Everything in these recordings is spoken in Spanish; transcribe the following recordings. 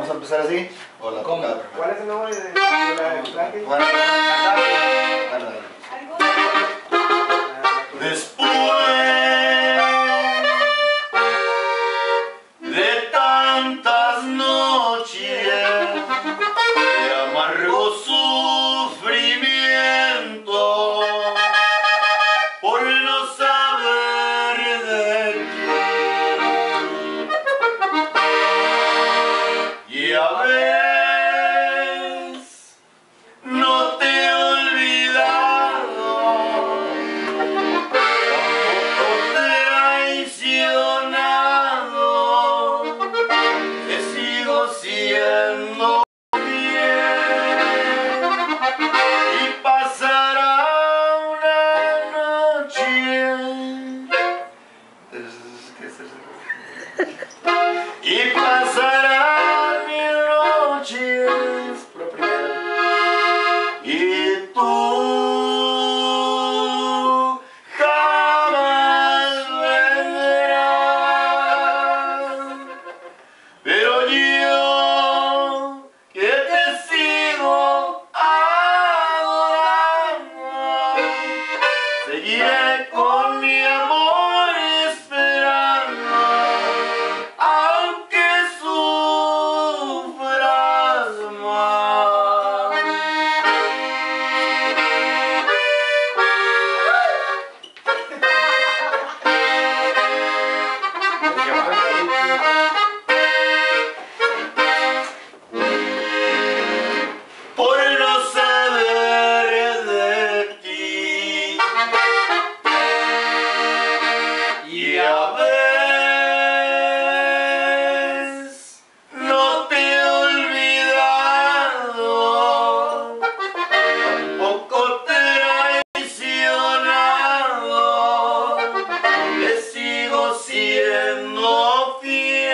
Vamos a empezar así. O la ¿Cómo? tocada ¿Cuál es el nombre de, de la? Bueno. Después de tantas noches de amargo sufrimiento por no saber siendo seguiré con mi amor esperando, aunque sufras más. Siendo fiel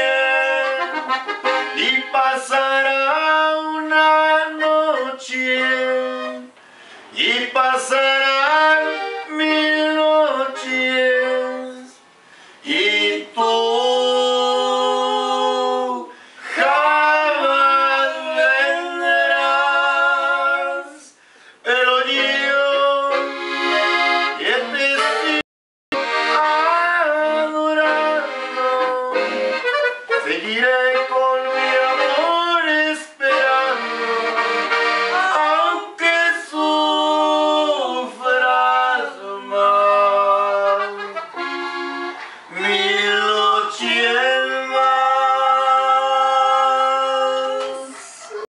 y pasará una noche y pasará